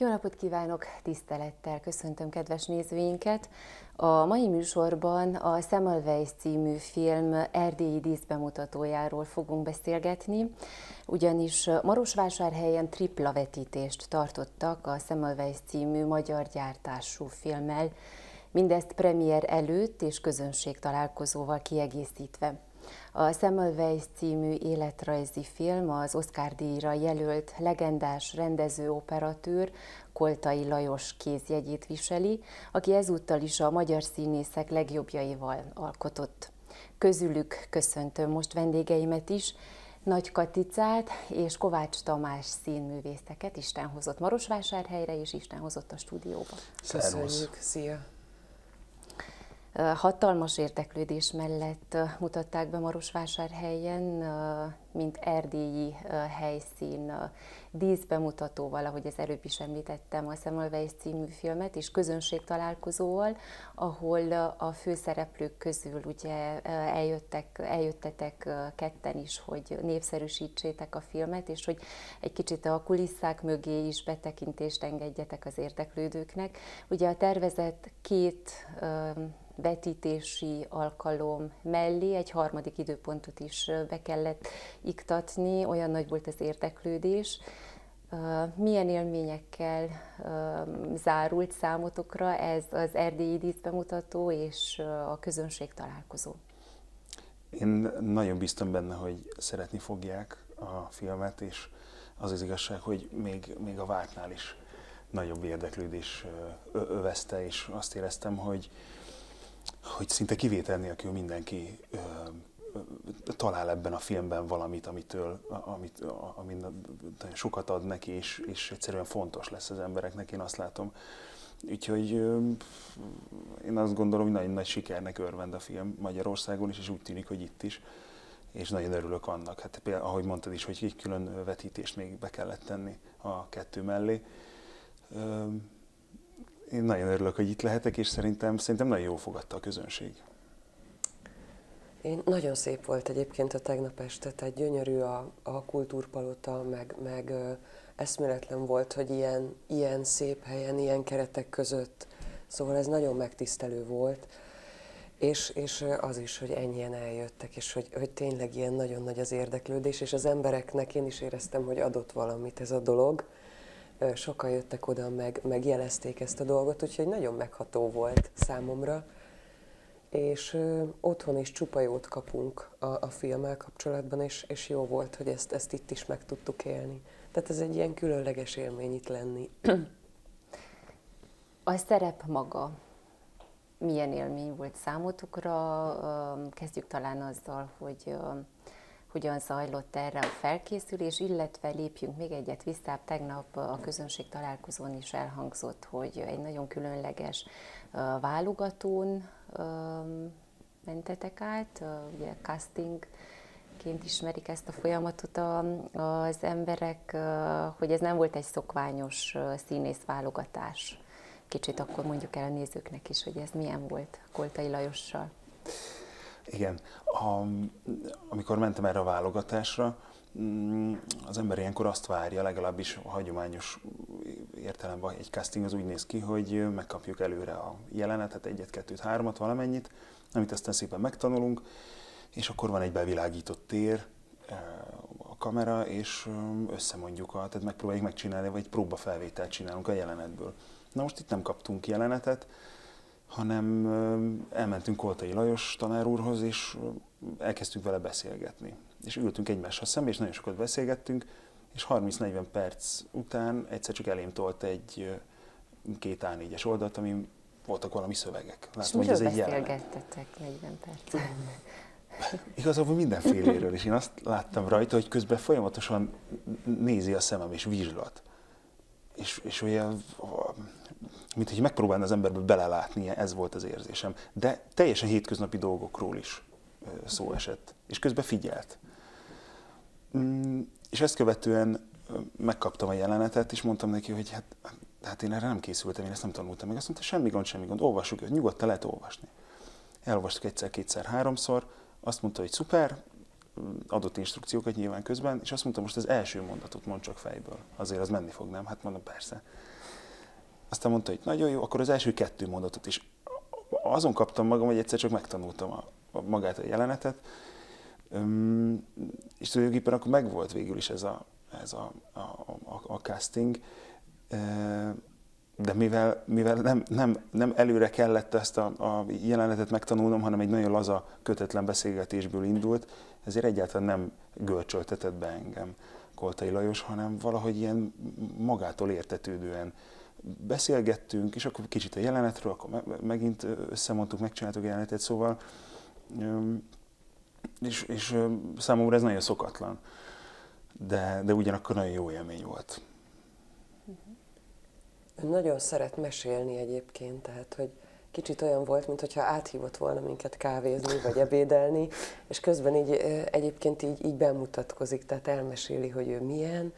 Jó napot kívánok, tisztelettel köszöntöm kedves nézőinket. A mai műsorban a Semmelweis című film erdélyi díszbemutatójáról fogunk beszélgetni, ugyanis Marosvásárhelyen tripla vetítést tartottak a Semmelweis című magyar gyártású filmmel, mindezt premier előtt és közönség találkozóval kiegészítve. A Semmelweis című életrajzi film az Oscar díjra jelölt legendás rendező-operatőr Koltai Lajos kézjegyét viseli, aki ezúttal is a magyar színészek legjobbjaival alkotott. Közülük köszöntöm most vendégeimet is, nagy Katicát és Kovács Tamás színművészeket Isten hozott Marosvásárhelyre, és Isten hozott a stúdióba. Köszönjük, szia! Hatalmas érdeklődés mellett mutatták be Marosvásárhelyen, mint erdélyi helyszín, díszbemutatóval, ahogy az előbb is említettem, a Semmelweis című filmet, és közönség találkozóval, ahol a főszereplők közül ugye eljöttek, eljöttetek ketten is, hogy népszerűsítsétek a filmet, és hogy egy kicsit a kulisszák mögé is betekintést engedjetek az érdeklődőknek. Ugye a tervezett két vetítési alkalom mellé egy harmadik időpontot is be kellett iktatni, olyan nagy volt az érdeklődés. Milyen élményekkel zárult számotokra ez az erdélyi díszbemutató és a közönség találkozó? Én nagyon biztam benne, hogy szeretni fogják a filmet, és az az igazság, hogy még, még a vártnál is nagyobb érdeklődés övezte, és azt éreztem, hogy, hogy szinte kivétel nélkül mindenki ö, talál ebben a filmben valamit, amitől, amit, ami nagyon sokat ad neki, és, és egyszerűen fontos lesz az embereknek, én azt látom. Úgyhogy én azt gondolom, hogy nagyon nagy sikernek örvend a film Magyarországon is, és úgy tűnik, hogy itt is. És nagyon örülök annak. Hát például, ahogy mondtad is, hogy egy külön vetítést még be kellett tenni a kettő mellé én nagyon örülök, hogy itt lehetek, és szerintem, szerintem nagyon jól fogadta a közönség. Én nagyon szép volt egyébként a tegnap este, tehát gyönyörű a, a kultúrpalota, meg, meg eszméletlen volt, hogy ilyen, ilyen szép helyen, ilyen keretek között, szóval ez nagyon megtisztelő volt. És, és az is, hogy ennyien eljöttek, és hogy, hogy tényleg ilyen nagyon nagy az érdeklődés, és az embereknek én is éreztem, hogy adott valamit ez a dolog sokan jöttek oda, meg, megjelezték ezt a dolgot, úgyhogy nagyon megható volt számomra. És ö, otthon is csupa jót kapunk a, a filmmel kapcsolatban, és, és jó volt, hogy ezt, ezt itt is meg tudtuk élni. Tehát ez egy ilyen különleges élmény itt lenni. A szerep maga milyen élmény volt számotokra? Kezdjük talán azzal, hogy hogyan zajlott erre a felkészülés, illetve lépjünk még egyet vissza. Tegnap a közönség találkozón is elhangzott, hogy egy nagyon különleges válogatón mentetek át, ugye casting ként ismerik ezt a folyamatot az emberek, hogy ez nem volt egy szokványos színész válogatás. Kicsit akkor mondjuk el a nézőknek is, hogy ez milyen volt Koltai Lajossal. Igen, a, amikor mentem erre a válogatásra, mm, az ember ilyenkor azt várja, legalábbis a hagyományos értelemben egy casting az úgy néz ki, hogy megkapjuk előre a jelenetet, egyet, kettőt, hármat, valamennyit, amit aztán szépen megtanulunk, és akkor van egy bevilágított tér, eh, a kamera, és eh, összemondjuk, a, tehát megpróbáljuk megcsinálni, vagy egy próbafelvételt csinálunk a jelenetből. Na most itt nem kaptunk jelenetet, hanem elmentünk Koltai Lajos tanár úrhoz, és elkezdtünk vele beszélgetni. És ültünk egymással szembe, és nagyon sokat beszélgettünk, és 30-40 perc után egyszer csak elém tolt egy két A4-es oldalt, ami voltak valami szövegek. Látom, és hogy ez egy beszélgettetek 40 perc? Igazából mindenféléről, és én azt láttam rajta, hogy közben folyamatosan nézi a szemem, és vizslat. És, és olyan mint hogy megpróbálna az emberbe belelátni, ez volt az érzésem. De teljesen hétköznapi dolgokról is szó esett, és közben figyelt. Mm, és ezt követően megkaptam a jelenetet, és mondtam neki, hogy hát, hát én erre nem készültem, én ezt nem tanultam meg. Azt mondta, semmi gond, semmi gond, olvassuk őt, nyugodtan lehet olvasni. Elolvastuk egyszer, kétszer, háromszor, azt mondta, hogy szuper, adott instrukciókat nyilván közben, és azt mondta, most az első mondatot mond csak fejből, azért az menni fog, nem? Hát mondom, persze. Aztán mondta, hogy nagyon jó, akkor az első kettő mondatot is. Azon kaptam magam, hogy egyszer csak megtanultam a, a magát a jelenetet, Üm, és tulajdonképpen akkor megvolt végül is ez a, ez a, a, a, a casting, de mivel, mivel nem, nem, nem előre kellett ezt a, a jelenetet megtanulnom, hanem egy nagyon laza, kötetlen beszélgetésből indult, ezért egyáltalán nem görcsöltetett be engem Koltai Lajos, hanem valahogy ilyen magától értetődően beszélgettünk, és akkor kicsit a jelenetről, akkor megint összemondtuk, megcsináltuk a jelenetet, szóval és, és számomra ez nagyon szokatlan, de, de ugyanakkor nagyon jó élmény volt. Nagyon szeret mesélni egyébként, tehát hogy kicsit olyan volt, mintha áthívott volna minket kávézni vagy ebédelni, és közben így egyébként így, így bemutatkozik, tehát elmeséli, hogy ő milyen,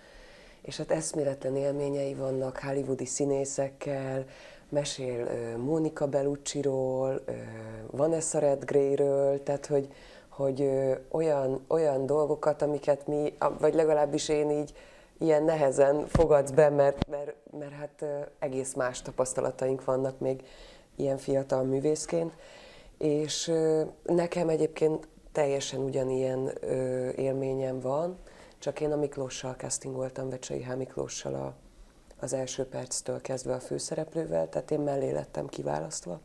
és hát eszméletlen élményei vannak hollywoodi színészekkel, mesél Mónika Bellucci-ról, Vanessa Redgrayről, tehát hogy, hogy olyan, olyan dolgokat, amiket mi, vagy legalábbis én így ilyen nehezen fogadsz be, mert, mert, mert hát egész más tapasztalataink vannak még ilyen fiatal művészként, és nekem egyébként teljesen ugyanilyen élményem van, csak én a Miklóssal castingoltam, Vecsei H. Miklóssal a, az első perctől kezdve a főszereplővel, tehát én mellé lettem kiválasztva.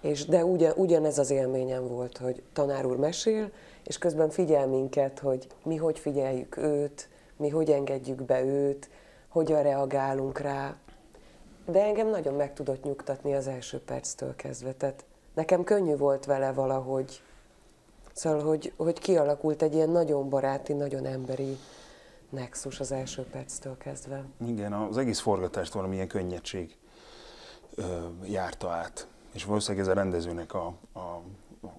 És, de ugyan, ugyanez az élményem volt, hogy tanár úr mesél, és közben figyel minket, hogy mi hogy figyeljük őt, mi hogy engedjük be őt, hogyan reagálunk rá. De engem nagyon meg tudott nyugtatni az első perctől kezdve. Tehát nekem könnyű volt vele valahogy, szóval, hogy, hogy kialakult egy ilyen nagyon baráti, nagyon emberi nexus az első perctől kezdve. Igen, az egész forgatást valamilyen könnyedség ö, járta át. És valószínűleg ez a rendezőnek a, a,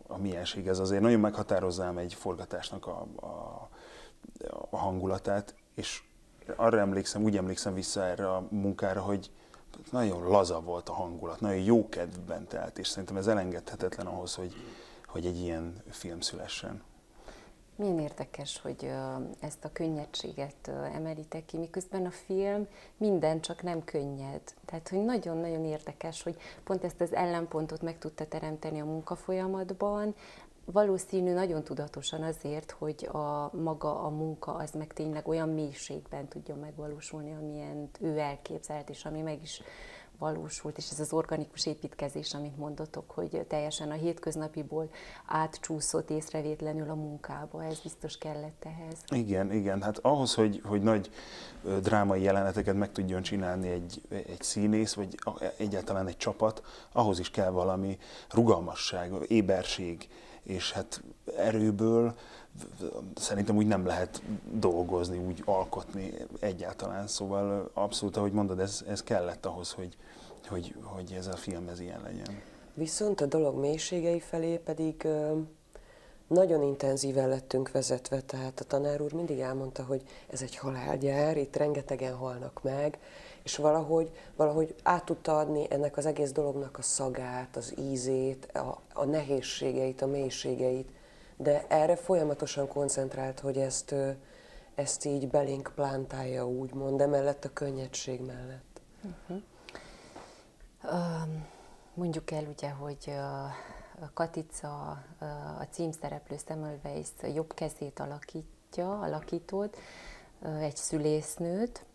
a milyenség, ez azért nagyon meghatározzám egy forgatásnak a, a a hangulatát, és arra emlékszem, úgy emlékszem vissza erre a munkára, hogy nagyon laza volt a hangulat, nagyon jó kedvben telt, és szerintem ez elengedhetetlen ahhoz, hogy, hogy egy ilyen film szülessen. Milyen érdekes, hogy ezt a könnyedséget emelitek ki, miközben a film minden csak nem könnyed. Tehát, hogy nagyon-nagyon érdekes, hogy pont ezt az ellenpontot meg tudta teremteni a munkafolyamatban, valószínű nagyon tudatosan azért, hogy a maga a munka az meg tényleg olyan mélységben tudjon megvalósulni, amilyen ő elképzelt, és ami meg is valósult, és ez az organikus építkezés, amit mondotok, hogy teljesen a hétköznapiból átcsúszott észrevétlenül a munkába, ez biztos kellett ehhez. Igen, igen, hát ahhoz, hogy, hogy nagy drámai jeleneteket meg tudjon csinálni egy, egy színész, vagy egyáltalán egy csapat, ahhoz is kell valami rugalmasság, éberség, és hát erőből szerintem úgy nem lehet dolgozni, úgy alkotni egyáltalán. Szóval abszolút, ahogy mondod, ez, ez kellett ahhoz, hogy, hogy, hogy ez a film ez ilyen legyen. Viszont a dolog mélységei felé pedig nagyon intenzíven lettünk vezetve, tehát a tanár úr mindig elmondta, hogy ez egy halálgyár, itt rengetegen halnak meg, és valahogy, valahogy át tudta adni ennek az egész dolognak a szagát, az ízét, a, a nehézségeit, a mélységeit, de erre folyamatosan koncentrált, hogy ezt, ezt így belénk plántálja, úgymond, emellett a könnyedség mellett. Uh-huh. Um, mondjuk el ugye, hogy a Katica, a címszereplő Semmelweis jobb kezét alakítja, alakítód, egy szülésznőt,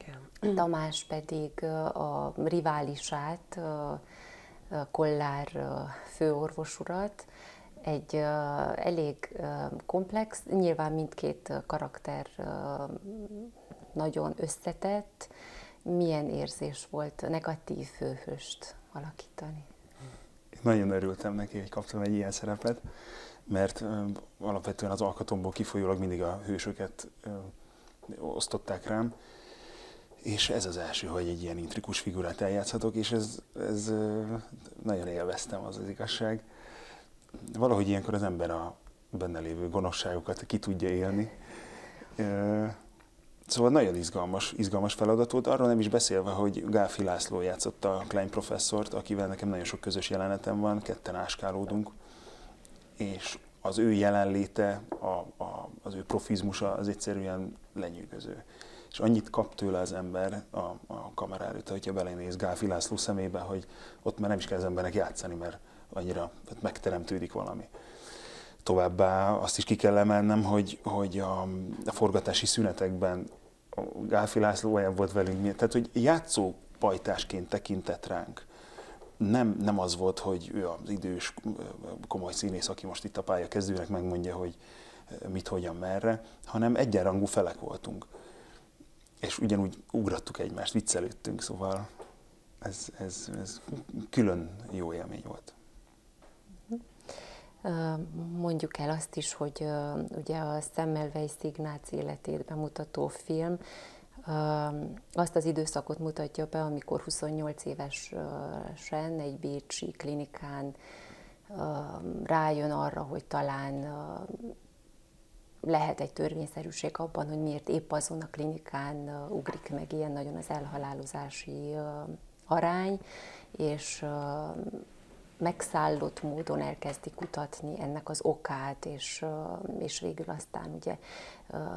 igen. Tamás pedig a riválisát, Kollár főorvosurat, egy elég komplex, nyilván mindkét karakter nagyon összetett. Milyen érzés volt negatív főhőst alakítani? Nagyon örültem neki, hogy kaptam egy ilyen szerepet, mert alapvetően az alkatomból kifolyólag mindig a hősöket osztották rám, és ez az első, hogy egy ilyen intrikus figurát eljátszhatok, és ez, ez nagyon élveztem, az az igazság. Valahogy ilyenkor az ember a benne lévő gonoszságokat ki tudja élni. Szóval nagyon izgalmas, izgalmas feladat volt, arról nem is beszélve, hogy Gáfi László játszotta a Klein professzort, akivel nekem nagyon sok közös jelenetem van, ketten áskálódunk, és az ő jelenléte, a, a, az ő profizmusa az egyszerűen lenyűgöző. És annyit kap tőle az ember a, a kamera előtt, hogyha belenéz Gálfi László szemébe, hogy ott már nem is kell az embernek játszani, mert annyira megteremtődik valami. Továbbá azt is ki kell emelnem, hogy, hogy a, a forgatási szünetekben a Gálfi László olyan volt velünk, tehát hogy játszó pajtásként tekintett ránk. Nem, nem az volt, hogy ő az idős, komoly színész, aki most itt a pálya kezdőnek megmondja, hogy mit, hogyan, merre, hanem egyenrangú felek voltunk. És ugyanúgy ugrattuk egymást, viccelődtünk, szóval ez, ez, ez külön jó élmény volt. Mondjuk el azt is, hogy ugye a Semmelweis Ignác életét bemutató film azt az időszakot mutatja be, amikor 28 évesen egy bécsi klinikán rájön arra, hogy talán lehet egy törvényszerűség abban, hogy miért épp azon a klinikán ugrik meg ilyen nagyon az elhalálozási arány, és megszállott módon elkezdi kutatni ennek az okát, és, és végül aztán ugye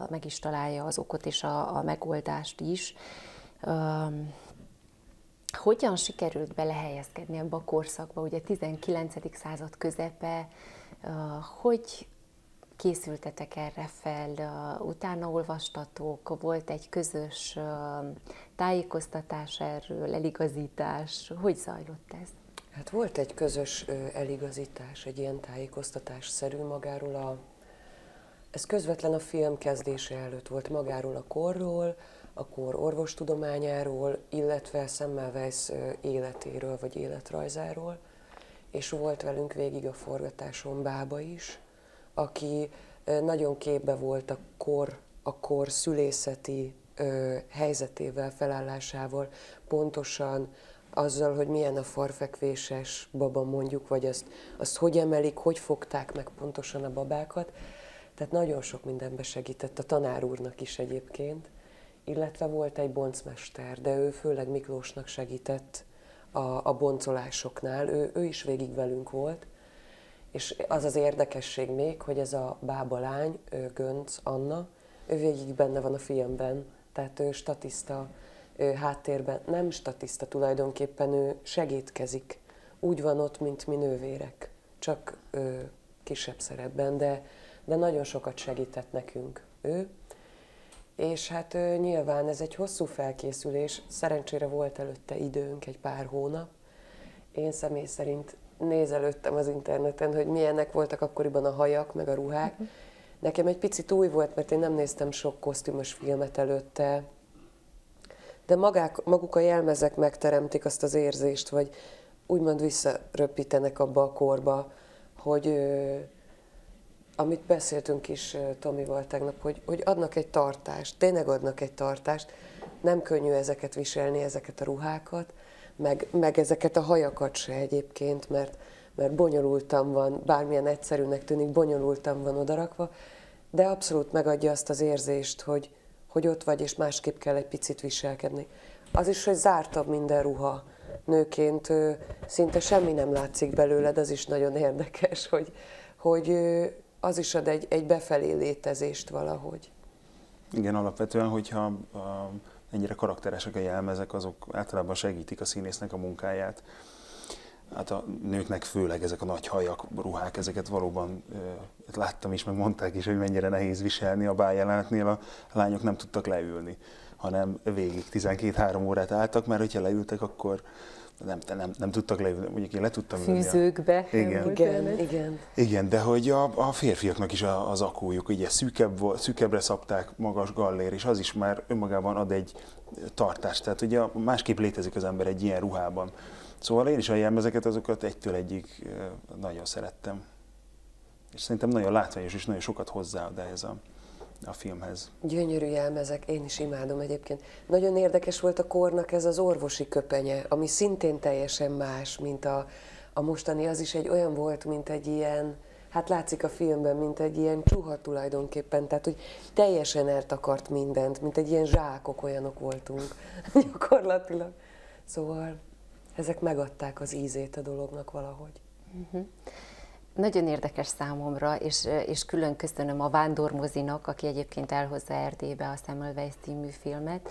meg is találja az okot és a, a megoldást is. Hogyan sikerült belehelyezkedni ebbe a korszakba, ugye 19. század közepe, hogy készültetek erre fel, utána olvastatok, volt egy közös tájékoztatás erről, eligazítás, hogy zajlott ez? Hát volt egy közös eligazítás, egy ilyen tájékoztatásszerű magáról a... Ez közvetlen a film kezdése előtt volt magáról a korról, a kor orvostudományáról, illetve Semmelweis életéről vagy életrajzáról, és volt velünk végig a forgatáson Bába is, aki nagyon képbe volt a kor, a kor szülészeti ö, helyzetével, felállásával, pontosan azzal, hogy milyen a farfekvéses baba mondjuk, vagy azt, azt hogy emelik, hogy fogták meg pontosan a babákat. Tehát nagyon sok mindenbe segített a tanár úrnak is egyébként, illetve volt egy boncmester, de ő főleg Miklósnak segített a, a boncolásoknál, ő, ő is végig velünk volt, és az az érdekesség még, hogy ez a bába lány, Gönc Anna, ő végig benne van a filmben, tehát ő statiszta háttérben, nem statiszta tulajdonképpen, ő segítkezik. Úgy van ott, mint mi nővérek, csak ö, kisebb szerepben, de, de nagyon sokat segített nekünk ő. És hát ö, nyilván ez egy hosszú felkészülés, szerencsére volt előtte időnk, egy pár hónap. Én személy szerint nézelődtem az interneten, hogy milyenek voltak akkoriban a hajak, meg a ruhák. Mhm. Nekem egy picit új volt, mert én nem néztem sok kosztümös filmet előtte, de magák, maguk a jelmezek megteremtik azt az érzést, vagy úgymond visszaröppítenek abba a korba, hogy ö, amit beszéltünk is Tomival tegnap, hogy, hogy adnak egy tartást, tényleg adnak egy tartást, nem könnyű ezeket viselni, ezeket a ruhákat, meg, meg ezeket a hajakat se egyébként, mert, mert bonyolultan van, bármilyen egyszerűnek tűnik, bonyolultan van odarakva, de abszolút megadja azt az érzést, hogy, hogy ott vagy, és másképp kell egy picit viselkedni. Az is, hogy zártabb minden ruha. Nőként szinte semmi nem látszik belőled, az is nagyon érdekes, hogy, hogy az is ad egy, egy befelé létezést valahogy. Igen, alapvetően, hogyha ennyire karakteresek a jelmezek, azok általában segítik a színésznek a munkáját. Hát a nőknek főleg ezek a nagy hajak, ruhák, ezeket valóban láttam is, meg mondták is, hogy mennyire nehéz viselni a báljelenetnél, a lányok nem tudtak leülni, hanem végig 12-3 órát álltak, mert hogyha leültek, akkor nem, nem, nem tudtak leülni, mondjuk én le tudtam ülni. Fűzőkbe. Igen. igen, igen. Igen, de hogy a, a férfiaknak is az akójuk, ugye szűkebb, szűkebbre szabták magas gallér, és az is már önmagában ad egy tartást. Tehát ugye másképp létezik az ember egy ilyen ruhában. Szóval én is a jelmezeket, azokat egytől egyig nagyon szerettem. És szerintem nagyon látványos és nagyon sokat hozzáad ehhez a, a filmhez. Gyönyörű jelmezek, én is imádom egyébként. Nagyon érdekes volt a kornak ez az orvosi köpenye, ami szintén teljesen más, mint a, a mostani. Az is egy olyan volt, mint egy ilyen, hát látszik a filmben, mint egy ilyen csuha tulajdonképpen, tehát hogy teljesen eltakart mindent, mint egy ilyen zsákok olyanok voltunk gyakorlatilag. Szóval ezek megadták az ízét a dolognak valahogy. Uh-huh. Nagyon érdekes számomra, és, és külön köszönöm a Vándormozinak, aki egyébként elhozza Erdélybe a Semmelweis című filmet,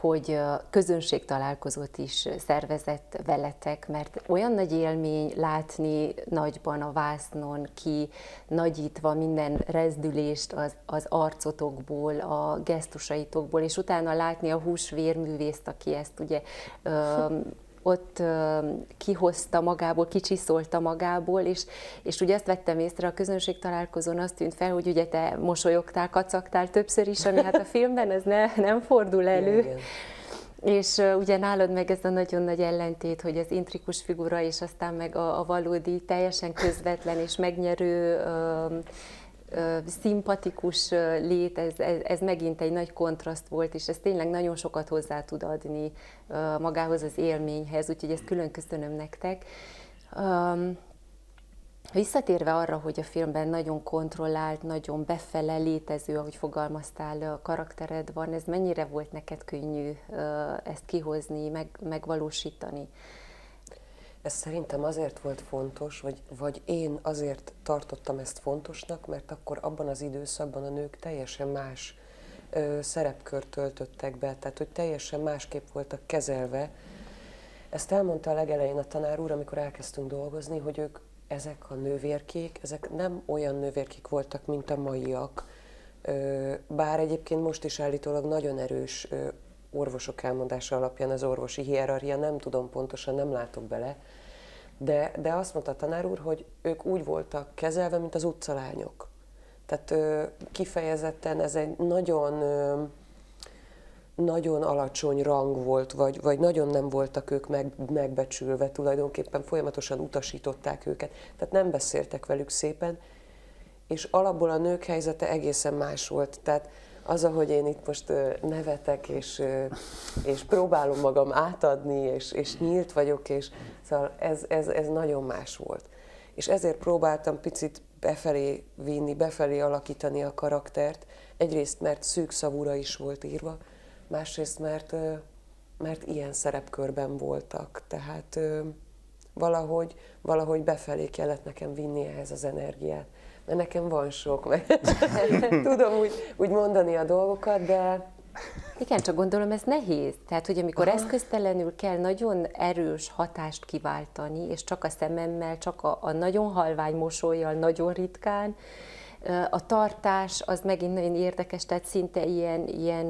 hogy közönség találkozót is szervezett veletek, mert olyan nagy élmény látni nagyban a vásznon ki, nagyítva minden rezdülést az, az arcotokból, a gesztusaitokból, és utána látni a húsvérművészt, aki ezt ugye ott kihozta magából, kicsiszolta magából, és, és ugye azt vettem észre a közönség találkozón, azt tűnt fel, hogy ugye te mosolyogtál, kacagtál többször is, ami hát a filmben ez ne, nem fordul elő. Igen. És ugye nálad meg ez a nagyon nagy ellentét, hogy az intrikus figura, és aztán meg a, a valódi, teljesen közvetlen és megnyerő szimpatikus lét, ez, ez, ez megint egy nagy kontraszt volt, és ez tényleg nagyon sokat hozzá tud adni magához az élményhez, úgyhogy ezt külön köszönöm nektek. Visszatérve arra, hogy a filmben nagyon kontrollált, nagyon befele létező, ahogy fogalmaztál, a karaktered van, ez mennyire volt neked könnyű ezt kihozni, meg, megvalósítani? Ez szerintem azért volt fontos, vagy, vagy én azért tartottam ezt fontosnak, mert akkor abban az időszakban a nők teljesen más ö, szerepkört töltöttek be, tehát hogy teljesen másképp voltak kezelve. Ezt elmondta a legelején a tanár úr, amikor elkezdtünk dolgozni, hogy ők, ezek a nővérkék, ezek nem olyan nővérkék voltak, mint a maiak, bár egyébként most is állítólag nagyon erős orvosok elmondása alapján az orvosi hierarchia, nem tudom pontosan, nem látok bele, de, de azt mondta a tanár úr, hogy ők úgy voltak kezelve, mint az utcalányok. Tehát ö, kifejezetten ez egy nagyon, ö, nagyon alacsony rang volt, vagy, vagy nagyon nem voltak ők meg, megbecsülve, tulajdonképpen folyamatosan utasították őket, tehát nem beszéltek velük szépen, és alapból a nők helyzete egészen más volt. Tehát az, ahogy én itt most nevetek, és, és próbálom magam átadni, és, és nyílt vagyok, és szóval ez, ez, ez nagyon más volt. És ezért próbáltam picit befelé vinni, befelé alakítani a karaktert. Egyrészt, mert szűk szavúra is volt írva, másrészt, mert, mert ilyen szerepkörben voltak. Tehát valahogy, valahogy befelé kellett nekem vinni ehhez az energiát mert nekem van sok, meg tudom úgy, úgy mondani a dolgokat, de... Igen, csak gondolom ez nehéz. Tehát, hogy amikor Aha. eszköztelenül kell nagyon erős hatást kiváltani, és csak a szememmel, csak a, a nagyon halvány mosolyjal, nagyon ritkán, a tartás az megint nagyon érdekes, tehát szinte ilyen, ilyen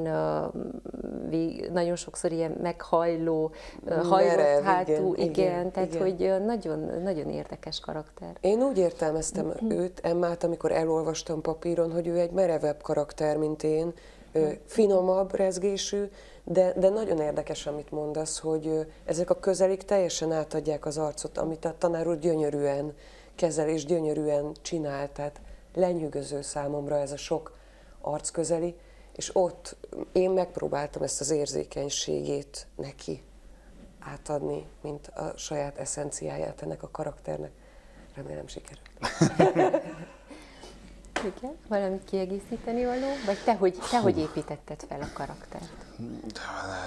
nagyon sokszor ilyen meghajló, hajlott hátú, igen, igen, igen, tehát igen. hogy nagyon, nagyon érdekes karakter. Én úgy értelmeztem őt, Emmát, amikor elolvastam papíron, hogy ő egy merevebb karakter, mint én, finomabb rezgésű, de, de nagyon érdekes, amit mondasz, hogy ezek a közelik teljesen átadják az arcot, amit a tanár úr gyönyörűen kezel és gyönyörűen csinál. Tehát lenyűgöző számomra ez a sok arcközeli, és ott én megpróbáltam ezt az érzékenységét neki átadni, mint a saját eszenciáját ennek a karakternek. Remélem sikerült. Igen, valamit kiegészíteni való? Vagy te hogy, te hogy építetted fel a karaktert?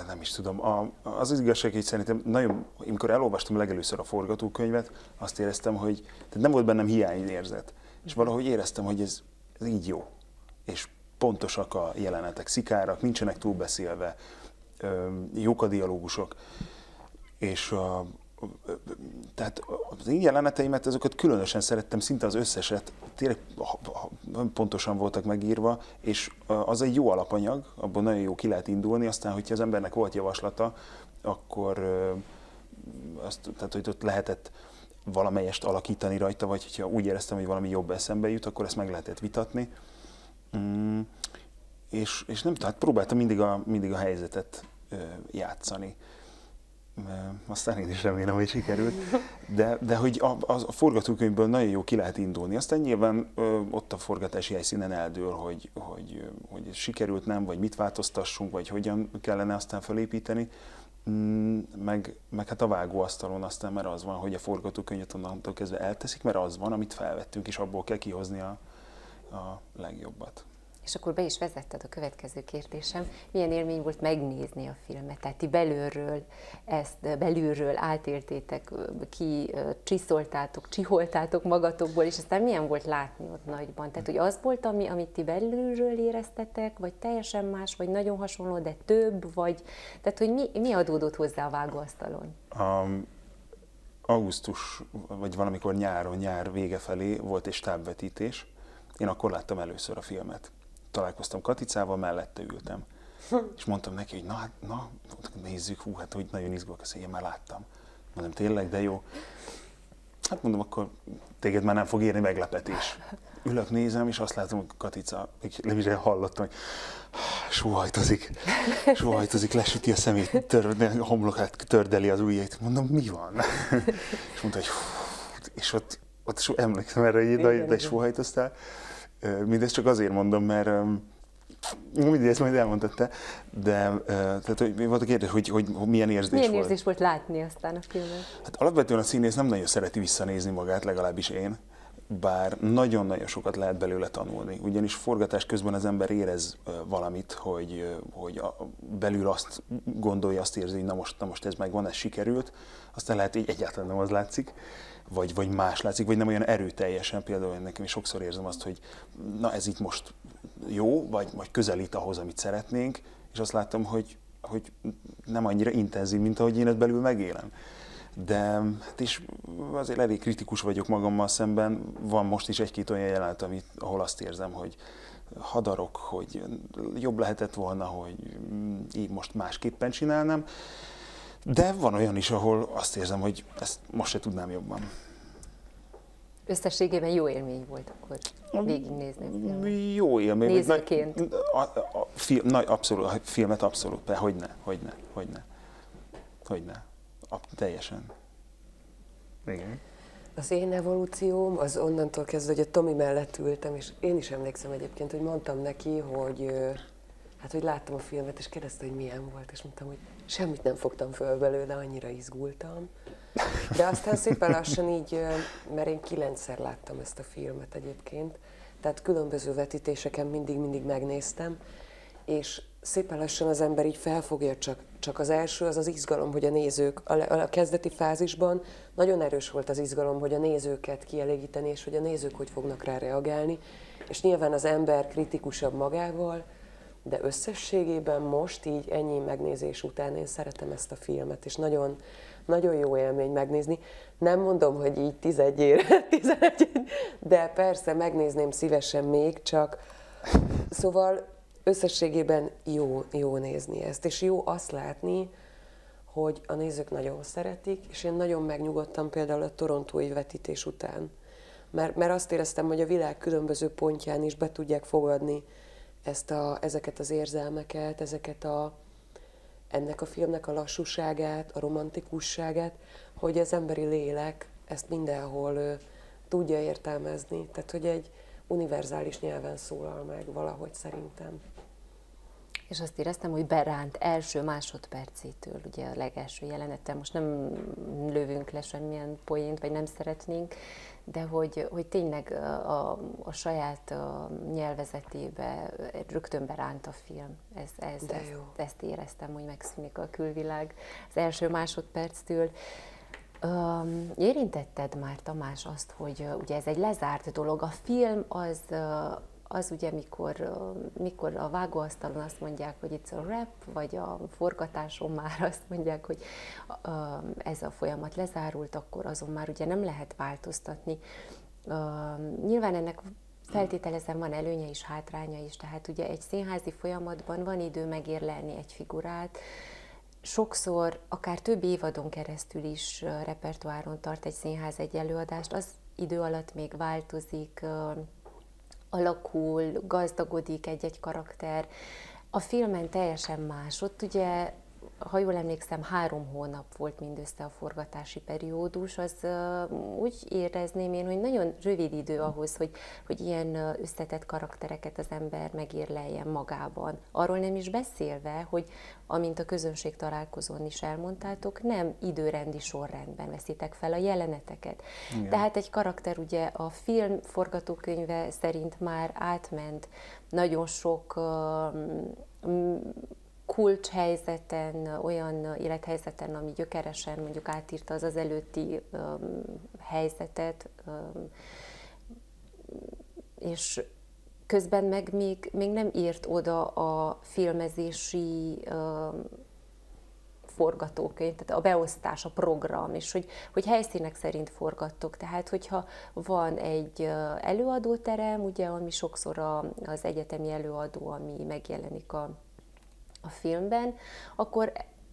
Nem is tudom. A, az, az igazság, hogy szerintem nagyon, amikor elolvastam legelőször a forgatókönyvet, azt éreztem, hogy tehát nem volt bennem hiányérzet. És valahogy éreztem, hogy ez, ez így jó. És pontosak a jelenetek, szikárak, nincsenek túlbeszélve, jók a dialógusok. És a, tehát az én jeleneteimet, ezeket különösen szerettem, szinte az összeset, tényleg pontosan voltak megírva, és az egy jó alapanyag, abban nagyon jó ki lehet indulni, aztán, hogyha az embernek volt javaslata, akkor azt, tehát, hogy ott lehetett valamelyest alakítani rajta, vagy hogyha úgy éreztem, hogy valami jobb eszembe jut, akkor ezt meg lehetett vitatni. Mm, és, és nem tehát próbáltam mindig a, mindig a helyzetet ö, játszani. Aztán én is remélem, hogy sikerült. De, de hogy a, a, forgatókönyvből nagyon jó ki lehet indulni. Aztán nyilván ö, ott a forgatási helyszínen eldől, hogy, hogy, hogy sikerült, nem, vagy mit változtassunk, vagy hogyan kellene aztán felépíteni. Mm, meg, meg hát a vágóasztalon aztán, mert az van, hogy a forgatókönyvet onnantól kezdve elteszik, mert az van, amit felvettünk, és abból kell kihozni a, a legjobbat. És akkor be is vezetted a következő kérdésem. Milyen élmény volt megnézni a filmet? Tehát ti belülről ezt, belülről átéltétek, ki csiszoltátok, csiholtátok magatokból, és aztán milyen volt látni ott nagyban? Tehát, hogy az volt, ami, amit ti belülről éreztetek, vagy teljesen más, vagy nagyon hasonló, de több, vagy... Tehát, hogy mi, mi adódott hozzá a vágóasztalon? Um, augusztus, vagy valamikor nyáron, nyár vége felé volt egy stábvetítés. Én akkor láttam először a filmet találkoztam Katicával, mellette ültem. És mondtam neki, hogy na, hát, na nézzük, hú, hát hogy nagyon izgulok, ezt én már láttam. Mondom, tényleg, de jó. Hát mondom, akkor téged már nem fog érni meglepetés. Ülök, nézem, és azt látom, hogy Katica, nem is hallottam, hogy sóhajtozik, sóhajtozik, lesüti a szemét, tör, a homlokát tördeli az ujjait. Mondom, mi van? és mondta, hogy és ott, ott emlékszem erre, hogy de, de is sóhajtoztál. Mindezt csak azért mondom, mert mindig ezt majd elmondtad te, de tehát, hogy volt a kérdés, hogy, hogy, hogy milyen érzés milyen volt. Milyen érzés volt látni aztán a filmet? Hát alapvetően a színész nem nagyon szereti visszanézni magát, legalábbis én, bár nagyon-nagyon sokat lehet belőle tanulni. Ugyanis forgatás közben az ember érez valamit, hogy, hogy a, belül azt gondolja, azt érzi, hogy na most, na most ez megvan, ez sikerült, aztán lehet, hogy egyáltalán nem az látszik vagy, vagy más látszik, vagy nem olyan erőteljesen. Például én nekem is sokszor érzem azt, hogy na ez itt most jó, vagy, vagy közelít ahhoz, amit szeretnénk, és azt láttam, hogy, hogy nem annyira intenzív, mint ahogy én ezt belül megélem. De hát is azért elég kritikus vagyok magammal szemben. Van most is egy-két olyan jelenet, amit, ahol azt érzem, hogy hadarok, hogy jobb lehetett volna, hogy így most másképpen csinálnám. De van olyan is, ahol azt érzem, hogy ezt most se tudnám jobban. Összességében jó élmény volt akkor végignézni a filmet. Jó élmény. Nézőként. A, a, a, film, nagy, abszolút, a filmet abszolút, de hogyne, hogyne, hogyne. Hogyne. A, teljesen. Igen. Az én evolúcióm az onnantól kezdve, hogy a Tomi mellett ültem, és én is emlékszem egyébként, hogy mondtam neki, hogy hát, hogy láttam a filmet, és kérdezte, hogy milyen volt, és mondtam, hogy semmit nem fogtam föl belőle, annyira izgultam. De aztán szépen lassan így, mert én kilencszer láttam ezt a filmet egyébként, tehát különböző vetítéseken mindig-mindig megnéztem, és szépen lassan az ember így felfogja csak, csak az első, az az izgalom, hogy a nézők, a, a kezdeti fázisban nagyon erős volt az izgalom, hogy a nézőket kielégíteni, és hogy a nézők hogy fognak rá reagálni, és nyilván az ember kritikusabb magával, de összességében most így ennyi megnézés után én szeretem ezt a filmet, és nagyon, nagyon jó élmény megnézni. Nem mondom, hogy így 11 ére, 11 de persze megnézném szívesen még, csak szóval összességében jó, jó nézni ezt, és jó azt látni, hogy a nézők nagyon szeretik, és én nagyon megnyugodtam például a torontói vetítés után. Mert, mert azt éreztem, hogy a világ különböző pontján is be tudják fogadni ezt a, ezeket az érzelmeket, ezeket a, ennek a filmnek a lassúságát, a romantikusságát, hogy az emberi lélek ezt mindenhol ö, tudja értelmezni. Tehát, hogy egy univerzális nyelven szólal meg valahogy szerintem. És azt éreztem, hogy beránt első másodpercétől, ugye a legelső jelenettel, most nem lövünk le semmilyen poént, vagy nem szeretnénk, de hogy, hogy tényleg a, a saját a nyelvezetébe rögtön beránt a film. Ez, ez, ezt, ezt éreztem, hogy megszűnik a külvilág az első másodperctől. Um, érintetted már, Tamás, azt, hogy uh, ugye ez egy lezárt dolog. A film az, uh, az ugye, mikor, mikor a vágóasztalon azt mondják, hogy itt a rap, vagy a forgatáson már azt mondják, hogy ez a folyamat lezárult, akkor azon már ugye nem lehet változtatni. Nyilván ennek feltételezem van előnye is, hátránya is, tehát ugye egy színházi folyamatban van idő megérlelni egy figurát, sokszor, akár több évadon keresztül is repertoáron tart egy színház egy előadást, az idő alatt még változik, alakul, gazdagodik egy-egy karakter. A filmen teljesen más. Ott ugye ha jól emlékszem, három hónap volt mindössze a forgatási periódus, az úgy érezném én, hogy nagyon rövid idő ahhoz, hogy, hogy ilyen összetett karaktereket az ember megérleljen magában. Arról nem is beszélve, hogy amint a közönség találkozón is elmondtátok, nem időrendi sorrendben veszitek fel a jeleneteket. Igen. Tehát egy karakter ugye a film forgatókönyve szerint már átment nagyon sok kulcshelyzeten, olyan élethelyzeten, ami gyökeresen mondjuk átírta az az előtti um, helyzetet, um, és közben meg még, még nem írt oda a filmezési um, forgatókönyv, tehát a beosztás, a program, és hogy, hogy helyszínek szerint forgattok. Tehát, hogyha van egy előadóterem, ugye, ami sokszor a, az egyetemi előadó, ami megjelenik a a filmben, akkor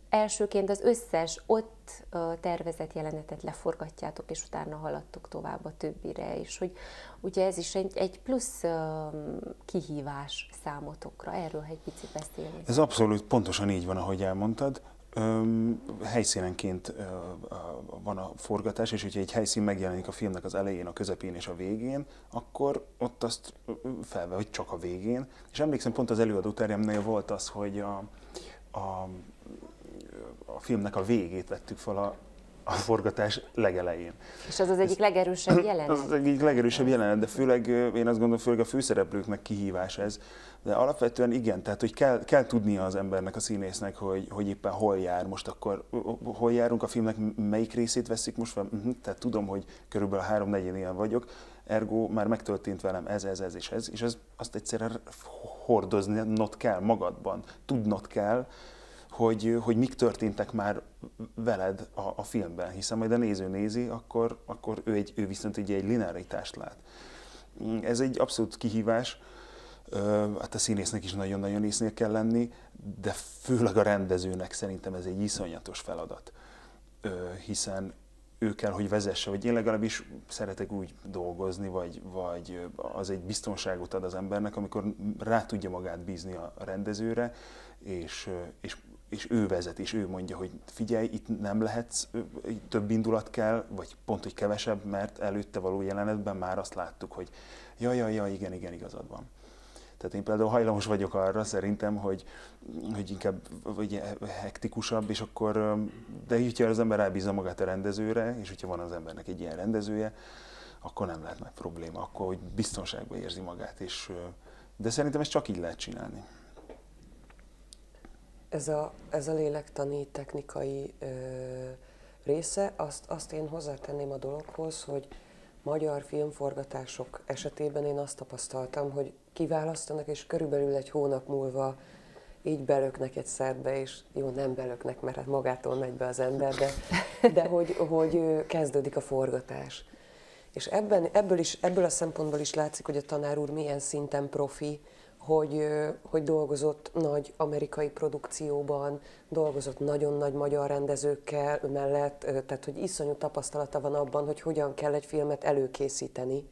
elsőként az összes ott tervezett jelenetet leforgatjátok, és utána haladtok tovább a többire, és hogy ugye ez is egy, egy plusz kihívás számotokra. Erről egy picit beszélni. Ez abszolút pontosan így van, ahogy elmondtad. Helyszínenként van a forgatás, és hogyha egy helyszín megjelenik a filmnek az elején, a közepén és a végén, akkor ott azt felve, hogy csak a végén. És emlékszem, pont az előadó teremnél volt az, hogy a, a, a filmnek a végét vettük fel a, a forgatás legelején. És az az egyik legerősebb jelenet? Az az egyik legerősebb jelenet, de főleg, én azt gondolom, főleg a főszereplőknek kihívás ez, de alapvetően igen, tehát hogy kell, kell tudnia az embernek, a színésznek, hogy, hogy éppen hol jár, most akkor hol járunk a filmnek, melyik részét veszik most fel, uh-huh, tehát tudom, hogy körülbelül három ilyen vagyok, ergo már megtörtént velem ez, ez, ez és ez, és ez, azt egyszerűen hordoznod kell magadban, tudnod kell, hogy, hogy mik történtek már veled a, a filmben, hiszen majd a néző nézi, akkor, akkor ő, egy, ő viszont egy, egy linearitást lát. Ez egy abszolút kihívás, hát a színésznek is nagyon-nagyon észnél kell lenni, de főleg a rendezőnek szerintem ez egy iszonyatos feladat, hiszen ő kell, hogy vezesse, vagy én legalábbis szeretek úgy dolgozni, vagy, vagy az egy biztonságot ad az embernek, amikor rá tudja magát bízni a rendezőre, és, és, és ő vezet, és ő mondja, hogy figyelj, itt nem lehetsz, több indulat kell, vagy pont, hogy kevesebb, mert előtte való jelenetben már azt láttuk, hogy jaj, jaj, jaj, igen, igen, igazad van. Tehát én például hajlamos vagyok arra szerintem, hogy, hogy inkább vagy hektikusabb, és akkor, de hogyha az ember rábízza magát a rendezőre, és hogyha van az embernek egy ilyen rendezője, akkor nem lehet nagy probléma, akkor hogy biztonságban érzi magát, és, de szerintem ezt csak így lehet csinálni. Ez a, ez a lélektani technikai ö, része, azt, azt én hozzátenném a dologhoz, hogy magyar filmforgatások esetében én azt tapasztaltam, hogy kiválasztanak, és körülbelül egy hónap múlva így belöknek egy szerbe, és jó, nem belöknek, mert hát magától megy be az ember, de, de hogy, hogy kezdődik a forgatás. És ebben, ebből, is, ebből a szempontból is látszik, hogy a tanár úr milyen szinten profi, hogy, hogy dolgozott nagy amerikai produkcióban, dolgozott nagyon nagy magyar rendezőkkel mellett, tehát hogy iszonyú tapasztalata van abban, hogy hogyan kell egy filmet előkészíteni.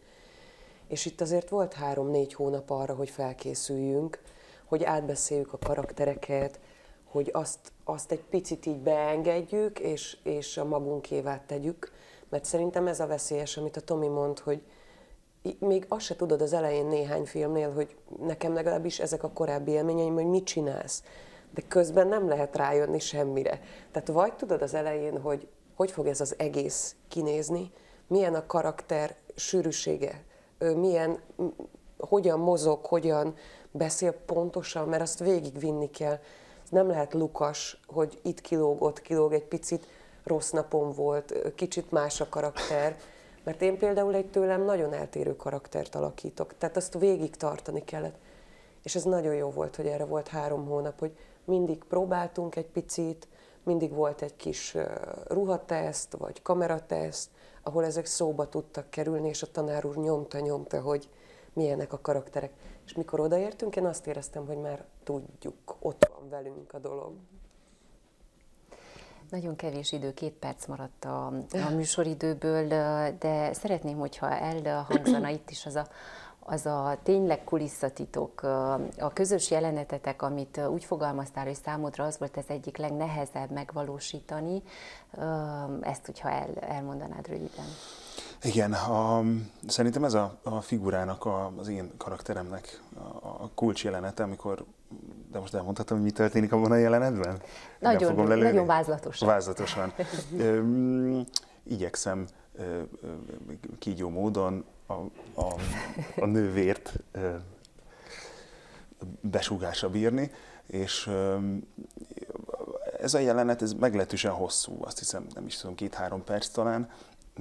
És itt azért volt három-négy hónap arra, hogy felkészüljünk, hogy átbeszéljük a karaktereket, hogy azt, azt egy picit így beengedjük, és, és a magunkévá tegyük. Mert szerintem ez a veszélyes, amit a Tomi mond, hogy még azt se tudod az elején néhány filmnél, hogy nekem legalábbis ezek a korábbi élményeim, hogy mit csinálsz. De közben nem lehet rájönni semmire. Tehát vagy tudod az elején, hogy hogy fog ez az egész kinézni, milyen a karakter sűrűsége, milyen, hogyan mozog, hogyan beszél pontosan, mert azt végigvinni kell. Nem lehet lukas, hogy itt kilóg, ott kilóg, egy picit rossz napom volt, kicsit más a karakter. Mert én például egy tőlem nagyon eltérő karaktert alakítok, tehát azt végig tartani kellett. És ez nagyon jó volt, hogy erre volt három hónap, hogy mindig próbáltunk egy picit, mindig volt egy kis ruhateszt, vagy kamerateszt, ahol ezek szóba tudtak kerülni, és a tanár úr nyomta-nyomta, hogy milyenek a karakterek. És mikor odaértünk, én azt éreztem, hogy már tudjuk, ott van velünk a dolog. Nagyon kevés idő, két perc maradt a, a műsoridőből, de szeretném, hogyha elhangzana itt is az a, az a tényleg kulisszatitok, a közös jelenetetek, amit úgy fogalmaztál, hogy számodra az volt az egyik legnehezebb megvalósítani, ezt, hogyha el, elmondanád röviden. Igen, a, szerintem ez a, a figurának, a, az én karakteremnek a, a kulcs jelenete, amikor, de most elmondhatom, hogy mi történik abban a jelenetben? Nagyon, nagyon vázlatosan. Vázlatosan. Üm, igyekszem kígyó módon a, a, a nővért besugásra bírni, és ez a jelenet, ez meglehetősen hosszú, azt hiszem, nem is tudom, két-három perc talán,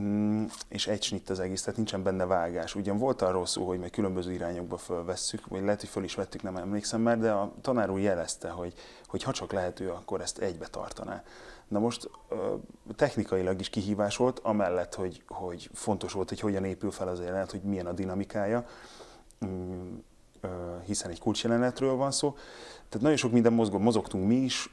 mm, és egy snitt az egész, tehát nincsen benne vágás. Ugyan volt arról szó, hogy meg különböző irányokba fölvesszük, vagy lehet, hogy föl is vettük, nem emlékszem már, de a tanár úr jelezte, hogy, hogy ha csak lehető, akkor ezt egybe tartaná. Na most technikailag is kihívás volt, amellett, hogy, hogy fontos volt, hogy hogyan épül fel az jelenet, hogy milyen a dinamikája, mm, hiszen egy kulcsjelenetről van szó. Tehát nagyon sok minden mozgott, mozogtunk mi is,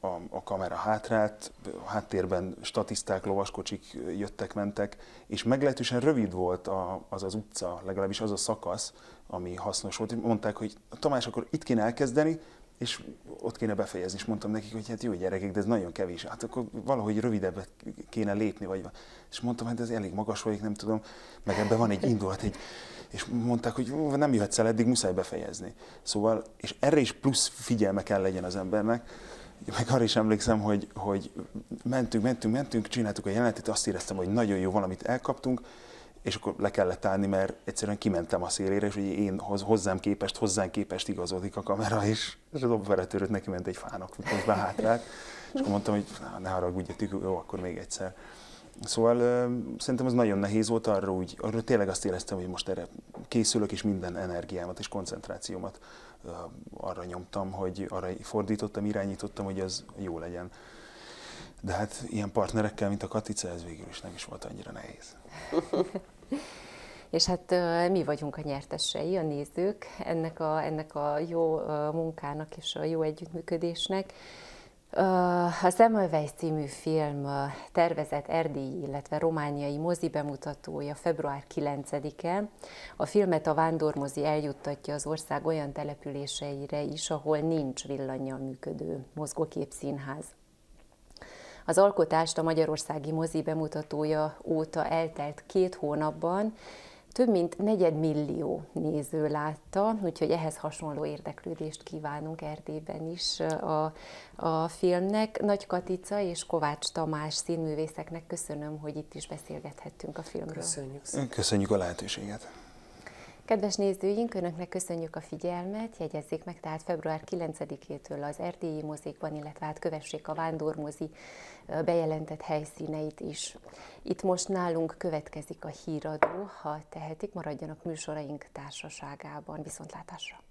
a, a kamera hátrált, a háttérben statiszták, lovaskocsik jöttek, mentek, és meglehetősen rövid volt a, az az utca, legalábbis az a szakasz, ami hasznos volt. Mondták, hogy Tamás, akkor itt kéne elkezdeni, és ott kéne befejezni, és mondtam nekik, hogy hát jó gyerekek, de ez nagyon kevés, hát akkor valahogy rövidebbet kéne lépni, vagy és mondtam, hát ez elég magas vagyok, nem tudom, meg ebben van egy indulat, egy, és mondták, hogy nem jöhetsz el, eddig muszáj befejezni. Szóval, és erre is plusz figyelme kell legyen az embernek, meg arra is emlékszem, hogy, hogy mentünk, mentünk, mentünk, csináltuk a jelenetet, azt éreztem, hogy nagyon jó valamit elkaptunk, és akkor le kellett állni, mert egyszerűen kimentem a szélére, és hogy én hozzám képest, hozzám képest igazodik a kamera, és, és az operatőröt neki ment egy fának, most behátrált, és akkor mondtam, hogy ne haragudjatok, jó, akkor még egyszer. Szóval szerintem ez nagyon nehéz volt, arra úgy, arra tényleg azt éreztem, hogy most erre készülök, és minden energiámat és koncentrációmat arra nyomtam, hogy arra fordítottam, irányítottam, hogy az jó legyen. De hát ilyen partnerekkel, mint a Katica, ez végül is nem is volt annyira nehéz. És hát mi vagyunk a nyertesei, a nézők ennek a, ennek a jó munkának és a jó együttműködésnek. A Semmelweis című film tervezett erdélyi, illetve romániai mozi bemutatója február 9-e. A filmet a Vándormozi eljuttatja az ország olyan településeire is, ahol nincs villannyal működő mozgóképszínház. Az alkotást a Magyarországi mozi bemutatója óta eltelt két hónapban több mint negyed millió néző látta, úgyhogy ehhez hasonló érdeklődést kívánunk Erdélyben is a, a filmnek. Nagy Katica és Kovács Tamás színművészeknek köszönöm, hogy itt is beszélgethettünk a filmről. Köszönjük. Köszönjük a lehetőséget. Kedves nézőink, Önöknek köszönjük a figyelmet, jegyezzék meg tehát február 9-től az erdélyi mozikban, illetve hát kövessék a vándormozi bejelentett helyszíneit is. Itt most nálunk következik a híradó, ha tehetik, maradjanak műsoraink társaságában. Viszontlátásra!